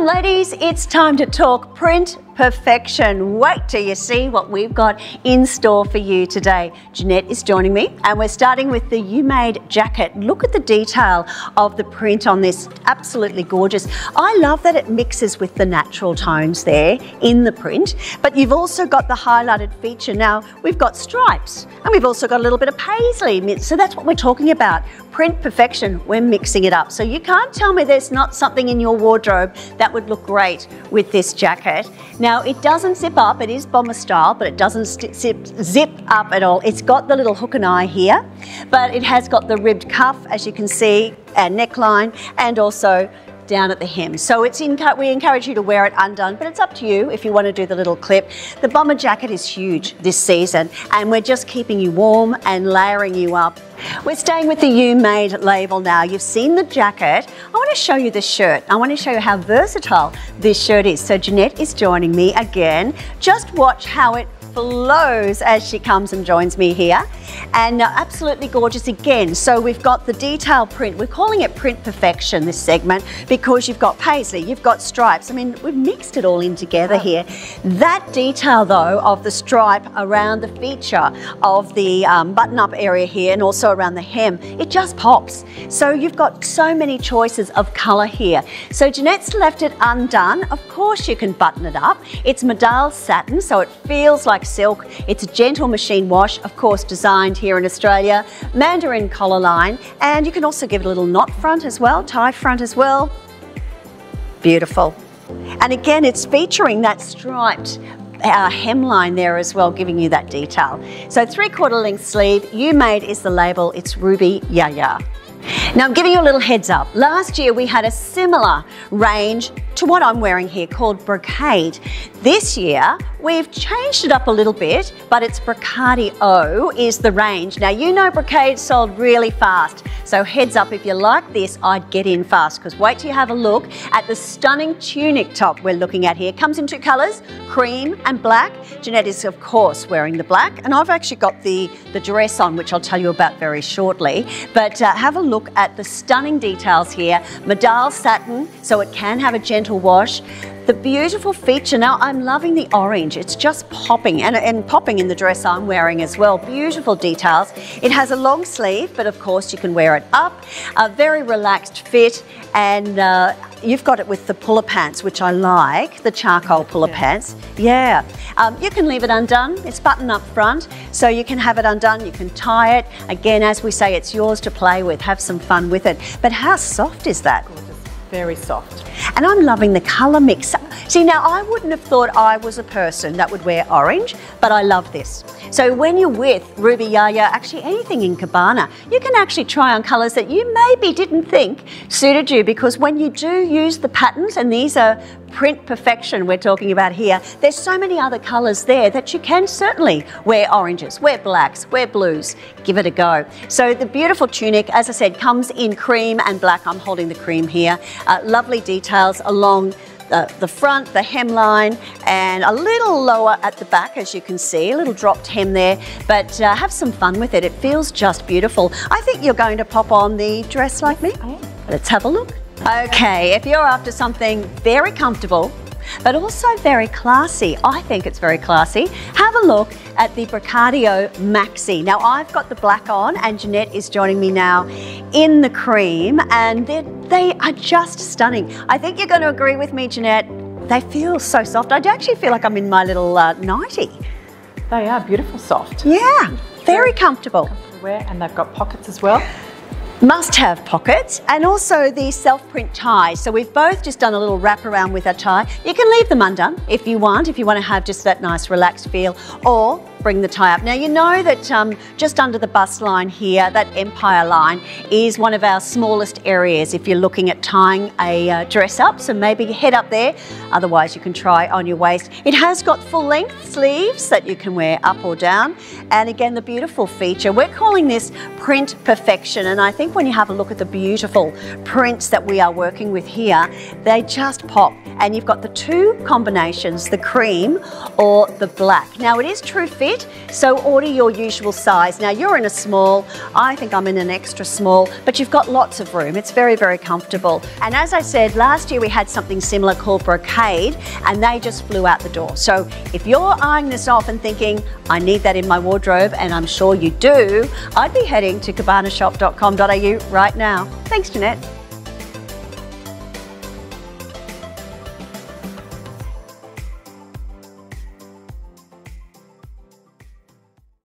Ladies, it's time to talk print perfection. Wait till you see what we've got in store for you today. Jeanette is joining me and we're starting with the You Made jacket. Look at the detail of the print on this, absolutely gorgeous. I love that it mixes with the natural tones there in the print, but you've also got the highlighted feature. Now we've got stripes and we've also got a little bit of paisley, so that's what we're talking about. Print perfection, we're mixing it up. So you can't tell me there's not something in your wardrobe that would look great with this jacket. Now it doesn't zip up, it is bomber style, but it doesn't zip, zip up at all. It's got the little hook and eye here, but it has got the ribbed cuff, as you can see, and neckline, and also down at the hem. So it's in, we encourage you to wear it undone, but it's up to you if you want to do the little clip. The bomber jacket is huge this season, and we're just keeping you warm and layering you up. We're staying with the You Made label now. You've seen the jacket. Want to show you the shirt. I want to show you how versatile this shirt is. So Jeanette is joining me again. Just watch how it flows as she comes and joins me here. And uh, absolutely gorgeous again. So we've got the detail print. We're calling it print perfection, this segment, because you've got paisley, you've got stripes. I mean, we've mixed it all in together here. That detail, though, of the stripe around the feature of the um, button-up area here and also around the hem, it just pops. So you've got so many choices of colour here. So Jeanette's left it undone. Of course you can button it up. It's Medal satin, so it feels like silk. It's a gentle machine wash, of course designed here in Australia, mandarin collar line, and you can also give it a little knot front as well, tie front as well. Beautiful. And again, it's featuring that striped uh, hemline there as well, giving you that detail. So three quarter length sleeve, You Made is the label, it's Ruby Yaya. Now I'm giving you a little heads up. Last year we had a similar range to what I'm wearing here called brocade. This year we've changed it up a little bit, but it's Brocade O is the range. Now you know brocade sold really fast, so heads up if you like this, I'd get in fast because wait till you have a look at the stunning tunic top we're looking at here. Comes in two colours, cream and black. Jeanette is of course wearing the black and I've actually got the, the dress on which I'll tell you about very shortly. But uh, have a look at the stunning details here. Medal satin, so it can have a gentle wash. The beautiful feature, now I'm loving the orange, it's just popping and, and popping in the dress I'm wearing as well. Beautiful details. It has a long sleeve, but of course you can wear it up. A very relaxed fit and uh, you've got it with the puller pants, which I like, the charcoal puller yeah. pants. Yeah. Um, you can leave it undone. It's button up front, so you can have it undone. You can tie it. Again, as we say, it's yours to play with. Have some fun with it. But how soft is that? Very soft. And I'm loving the colour mix. See, now I wouldn't have thought I was a person that would wear orange, but I love this. So when you're with Ruby Yaya, actually anything in Kabana, you can actually try on colours that you maybe didn't think suited you because when you do use the patterns, and these are print perfection we're talking about here, there's so many other colours there that you can certainly wear oranges, wear blacks, wear blues, give it a go. So the beautiful tunic, as I said, comes in cream and black. I'm holding the cream here. Uh, lovely details along the, the front, the hemline, and a little lower at the back, as you can see, a little dropped hem there, but uh, have some fun with it. It feels just beautiful. I think you're going to pop on the dress like me. Let's have a look. Okay, if you're after something very comfortable, but also very classy. I think it's very classy. Have a look at the Brocadio Maxi. Now I've got the black on and Jeanette is joining me now in the cream and they are just stunning. I think you're going to agree with me, Jeanette. They feel so soft. I do actually feel like I'm in my little uh, nightie. They are beautiful soft. Yeah, very comfortable. comfortable wear and they've got pockets as well must have pockets and also the self print tie. So we've both just done a little wrap around with our tie. You can leave them undone if you want, if you want to have just that nice relaxed feel or bring the tie up. Now you know that um, just under the bust line here, that Empire line is one of our smallest areas if you're looking at tying a uh, dress up. So maybe head up there, otherwise you can try on your waist. It has got full length sleeves that you can wear up or down. And again, the beautiful feature, we're calling this print perfection. And I think when you have a look at the beautiful prints that we are working with here, they just pop. And you've got the two combinations, the cream or the black. Now it is true fit fit. So order your usual size. Now you're in a small, I think I'm in an extra small, but you've got lots of room. It's very, very comfortable. And as I said, last year we had something similar called Brocade and they just flew out the door. So if you're eyeing this off and thinking, I need that in my wardrobe, and I'm sure you do, I'd be heading to kabanashop.com.au right now. Thanks, Jeanette.